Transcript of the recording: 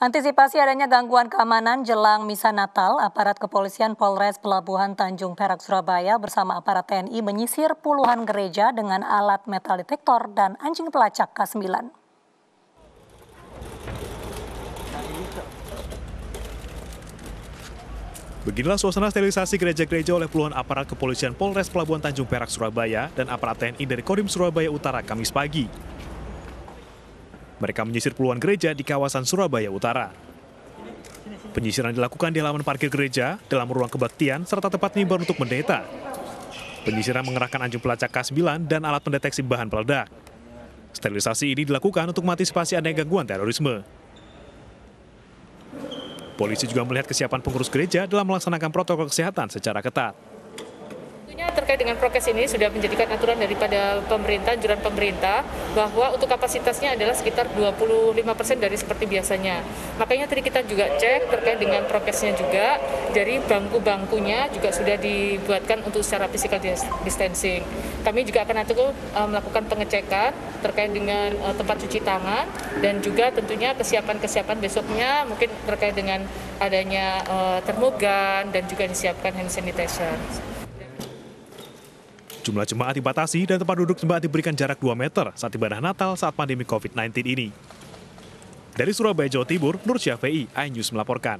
Antisipasi adanya gangguan keamanan jelang misa Natal, aparat kepolisian Polres Pelabuhan Tanjung Perak Surabaya bersama aparat TNI menyisir puluhan gereja dengan alat metal detektor dan anjing pelacak K9. Beginilah suasana sterilisasi gereja-gereja oleh puluhan aparat kepolisian Polres Pelabuhan Tanjung Perak Surabaya dan aparat TNI dari Kodim Surabaya Utara Kamis pagi. Mereka menyisir puluhan gereja di kawasan Surabaya Utara. Penyisiran dilakukan di halaman parkir gereja, dalam ruang kebaktian, serta tempat mimbar untuk mendeta. Penyisiran mengerahkan anjing pelacak K9 dan alat pendeteksi bahan peledak. Sterilisasi ini dilakukan untuk mengantisipasi adanya gangguan terorisme. Polisi juga melihat kesiapan pengurus gereja dalam melaksanakan protokol kesehatan secara ketat. Terkait dengan prokes ini sudah menjadikan aturan daripada pemerintah, anjuran pemerintah, bahwa untuk kapasitasnya adalah sekitar 25 persen dari seperti biasanya. Makanya tadi kita juga cek terkait dengan prokesnya juga, dari bangku-bangkunya juga sudah dibuatkan untuk secara physical distancing. Kami juga akan nanti uh, melakukan pengecekan terkait dengan uh, tempat cuci tangan, dan juga tentunya kesiapan-kesiapan besoknya mungkin terkait dengan adanya uh, termogan dan juga disiapkan hand sanitizer. Jumlah jemaat dibatasi dan tempat duduk jemaat diberikan jarak 2 meter saat ibadah Natal saat pandemi COVID-19 ini. Dari Surabaya, Jawa Timur, Nur Syafi'i, iNews melaporkan.